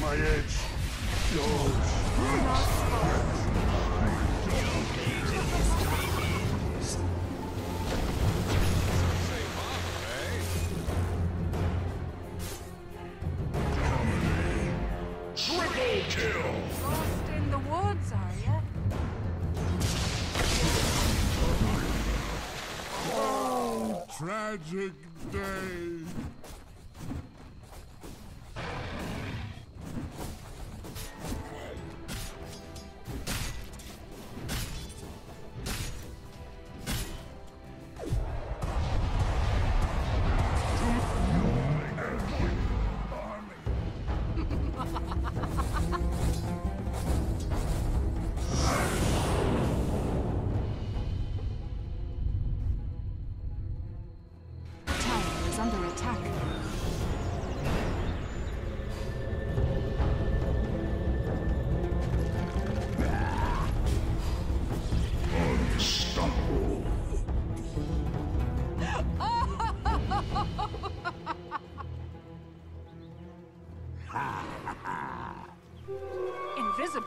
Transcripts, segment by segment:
My edge, yours. Tragic day.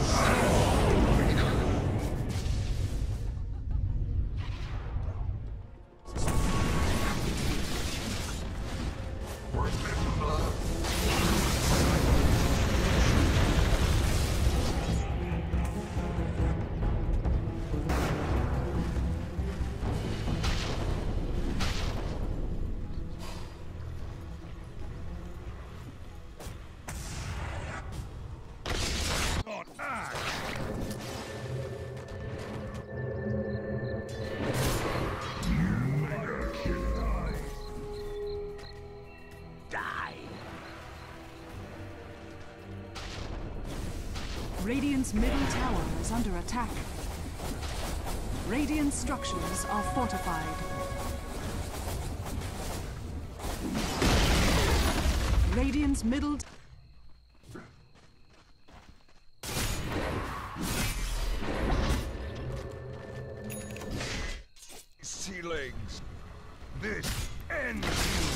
Yeah. Radiant's middle tower is under attack. Radiant structures are fortified. Radiant's middle Sea legs. This ends you.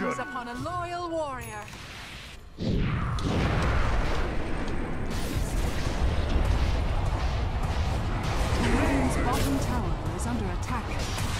Blessings Illusion. upon a loyal warrior. Radiant's bottom tower is under attack.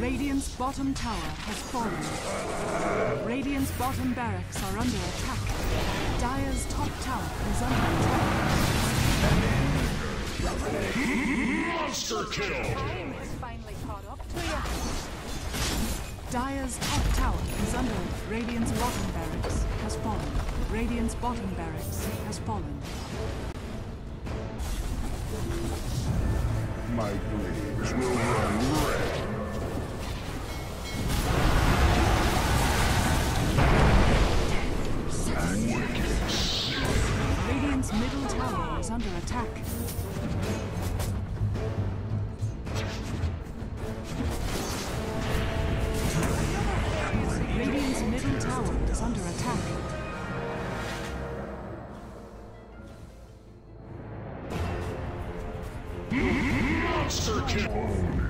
Radiant's bottom tower has fallen. Radiant's bottom barracks are under attack. Dire's top tower is under attack. Monster kill! Time has finally caught up to you. Dire's top tower is under Radiant's bottom barracks has fallen. Radiant's bottom barracks has fallen. My blades will run red. Under attack. Radiant's middle tower is under attack. Monster kill!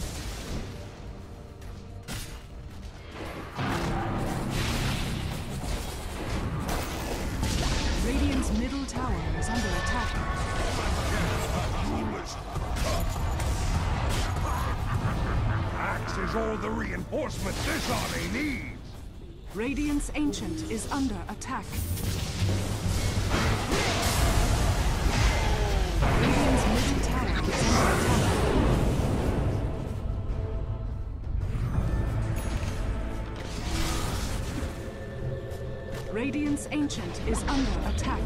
All the reinforcement this army needs. Radiant's ancient is under attack. Radiant's middle is under attack. Radiant's ancient is under attack.